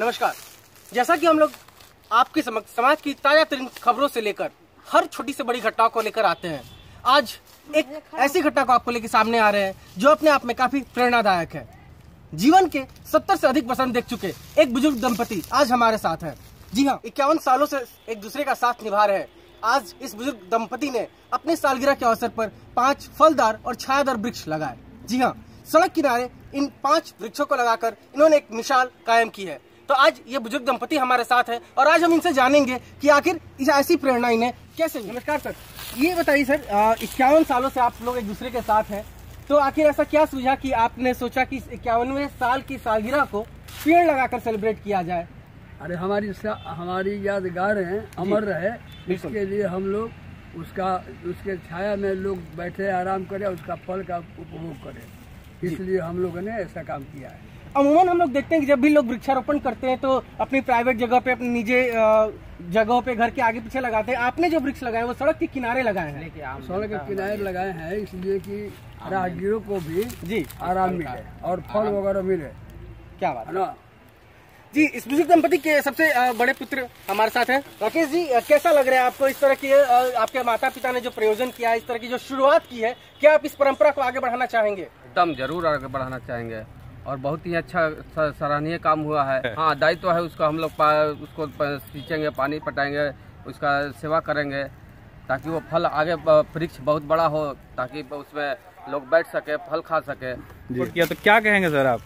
नमस्कार। जैसा कि हम लोग आपके समक्ष, समाज की ताज़ा तरीन खबरों से लेकर, हर छोटी से बड़ी घटनाओं को लेकर आते हैं। आज एक ऐसी घटना को आपको लेकर सामने आ रहे हैं, जो अपने आप में काफ़ी प्रेरणादायक है। जीवन के सत्तर से अधिक वसंत देख चुके एक बुज़ुर्ग दंपति आज हमारे साथ है। जी हाँ इक्यावन सालों से एक दूसरे का साथ निभा रहे हैं। आज इस बुज़ुर्ग दंपति ने अपने सालगिरह के अवसर पर पाँच फलदार और छायादार वृक्ष लगाए। जी हाँ सड़क किनारे इन पाँच वृक्षों को लगाकर इन्होंने एक मिसाल कायम की है। तो आज ये बुज़ुर्ग दंपति हमारे साथ है और आज हम इनसे जानेंगे कि आखिर इस ऐसी प्रेरणा इन्हें कैसे नमस्कार सर। ये बताइए सर इक्यावन सालों से आप लोग एक दूसरे के साथ हैं तो आखिर ऐसा क्या सूझा कि आपने सोचा कि इक्यावनवे साल की सालगिरह को पेड़ लगाकर सेलिब्रेट किया जाए? अरे हमारी हमारी यादगार है अमर रहे। इसके लिए हम लोग उसका उसके छाया में लोग बैठे आराम करें उसका फल का उपभोग करें। इसलिए हम लोगों ने ऐसा काम किया है। अमूमन हम लोग देखते हैं कि जब भी लोग वृक्षारोपण करते हैं तो अपनी प्राइवेट जगह पे अपनी निजी जगहों पे घर के आगे पीछे लगाते हैं। आपने जो वृक्ष लगाए वो सड़क के किनारे लगाए हैं? सड़क के किनारे लगाए हैं इसलिए कि राहगीरों को भी जी। आराम मिले और फल वगैरह मिले। क्या बात है। जी इस बुज़ुर्ग दंपति के सबसे बड़े पुत्र हमारे साथ हैं। राकेश जी कैसा लग रहा है आपको इस तरह की आपके माता पिता ने जो प्रयोजन किया इस तरह की जो शुरुआत की है क्या आप इस परंपरा को आगे बढ़ाना चाहेंगे? एकदम ज़रूर आगे बढ़ाना चाहेंगे। और बहुत ही अच्छा सराहनीय काम हुआ है। हाँ दायित्व तो है उसका हम लोग उसको सींचेंगे पानी पटाएँगे उसका सेवा करेंगे ताकि वो फल आगे वृक्ष बहुत बड़ा हो ताकि उसमें लोग बैठ सके फल खा सके। जी। तो क्या कहेंगे सर आप?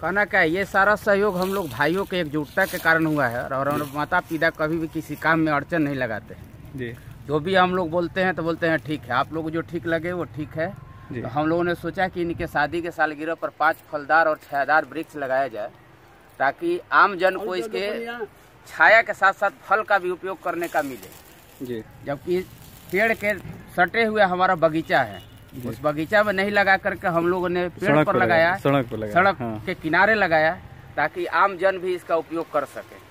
कहना क्या है ये सारा सहयोग हम लोग भाइयों के एकजुटता के कारण हुआ है और माता पिता कभी भी किसी काम में अड़चन नहीं लगाते। जी। जो भी हम लोग बोलते हैं तो बोलते हैं ठीक है आप लोग जो ठीक लगे वो ठीक है तो हम लोगों ने सोचा कि इनके शादी के सालगिरह पर पाँच फलदार और छायादार वृक्ष लगाया जाए ताकि आम जन को इसके छाया के साथ साथ फल का भी उपयोग करने का मिले। जी। जबकि पेड़ के सटे हुए हमारा बगीचा है। उस बगीचा में नहीं लगा करके हम लोगों ने पेड़ पर लगाया सड़क पर लगाया सड़क हाँ। के किनारे लगाया ताकि आम जन भी इसका उपयोग कर सके।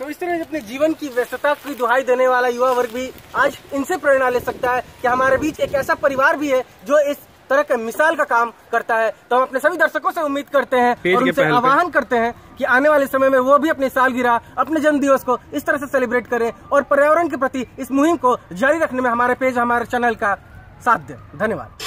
तो इस तरह अपने जीवन की व्यस्तता की दुहाई देने वाला युवा वर्ग भी आज इनसे प्रेरणा ले सकता है कि हमारे बीच एक ऐसा परिवार भी है जो इस तरह के मिसाल का काम करता है। तो हम अपने सभी दर्शकों से उम्मीद करते हैं और उनसे आह्वान करते हैं कि आने वाले समय में वो भी अपने सालगिरह अपने जन्म दिवस को इस तरह से सेलिब्रेट करें और पर्यावरण के प्रति इस मुहिम को जारी रखने में हमारे पेज हमारे चैनल का साथ दें धन्यवाद।